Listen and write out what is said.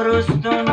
Rustum